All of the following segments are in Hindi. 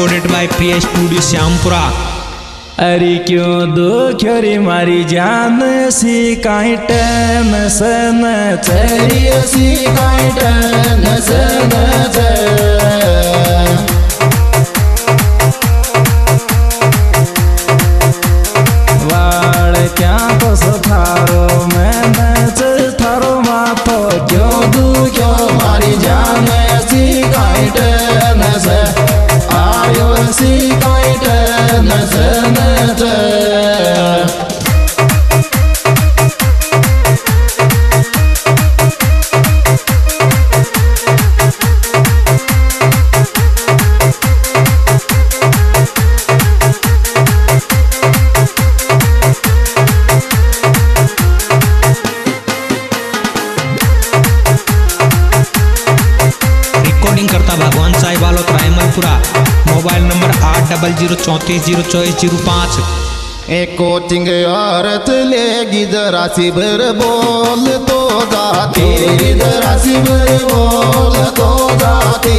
recorded by Priya Studio Syampura. अरे क्यों दुखरी मारी जान सी काई टन सन चरी सी काई टन सन ज़ीरो चौंतीस ज़ीरो चौबीस ज़ीरो पाँच। एक कोचिंग औरत लेगी जरा सिर बोल तो जाती। जरा सिर बोल तो जाती।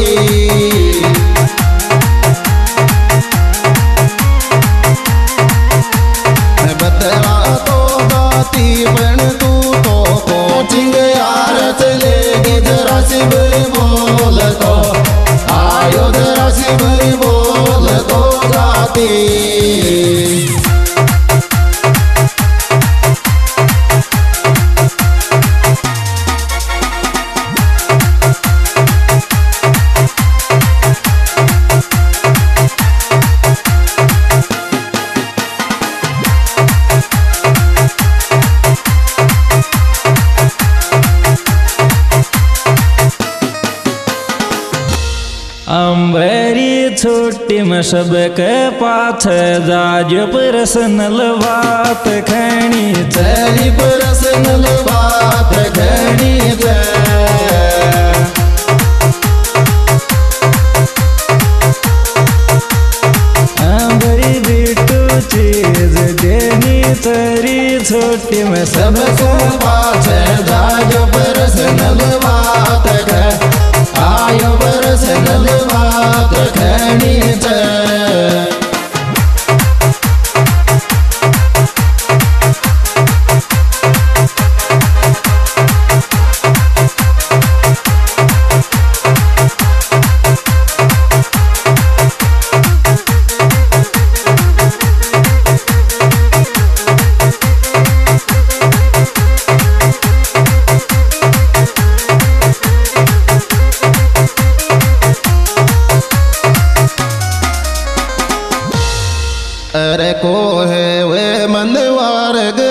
छोटी में सबके पाथ जाज परसनल बात खणी चली परसनल अरे को है वे मनवार गणाई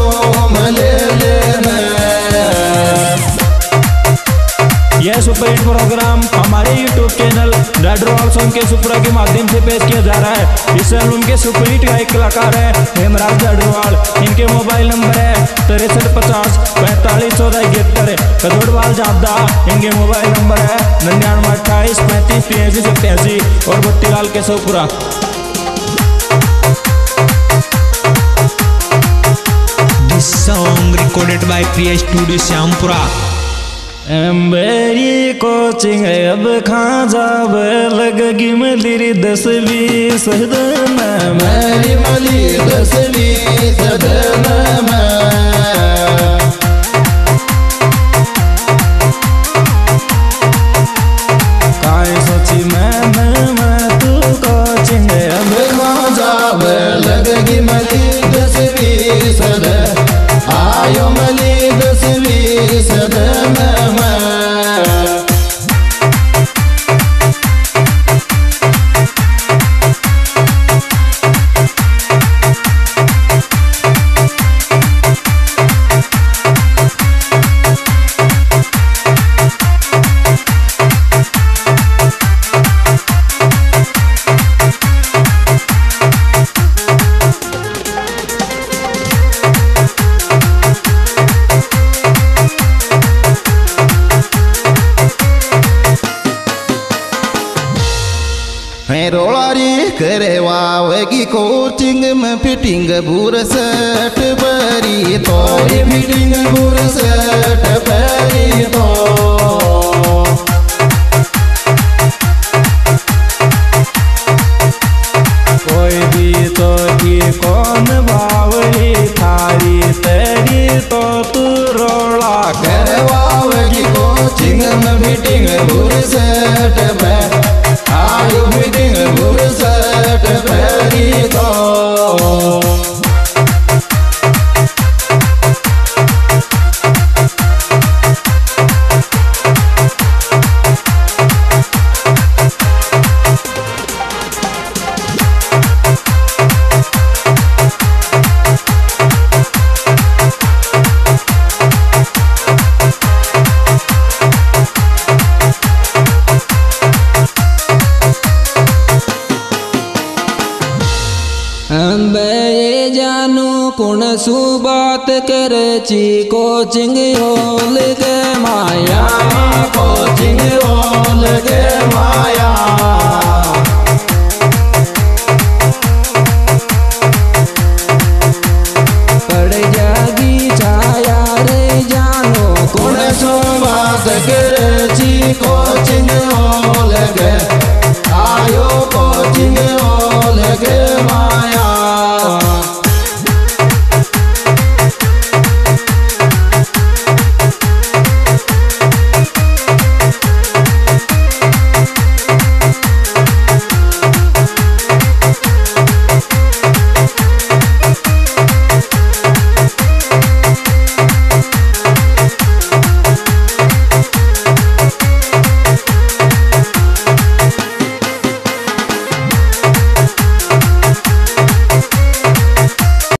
सुपर हिट प्रोग्राम हमारे यूट्यूब चैनल रेडरवाल सॉन्ग के सुपरा के माध्यम से पेश किया जा रहा है। इस एल्बम के सुपरहिट गायक कलाकार है हेमराज रेडरवाल इनके मोबाइल नंबर है तिरसठ पचास पैंतालीस चौदह इकहत्तर। कदोड़वाल जापदा इनके मोबाइल नंबर है निन्यानवे अट्ठाईस पैंतीस तिरासी सत्यासी और बत्तीलाल केशवपुरा This song recorded by Priya Studio Syampura. मेरी कोचिंग अब खा जाब लग मलिरी दस बीस दिन में फिटिंग बुर सेट बरी तोरी फिटिंग बुर तो। कोई भी तो की कौन बावली थारी तेरी तो तू रोला कर करे वावेगी कोचिंग में फिटिंग बुर सेट पे। सूबात करची कोचिंग होल गे माया। कोचिंग होल गे माया।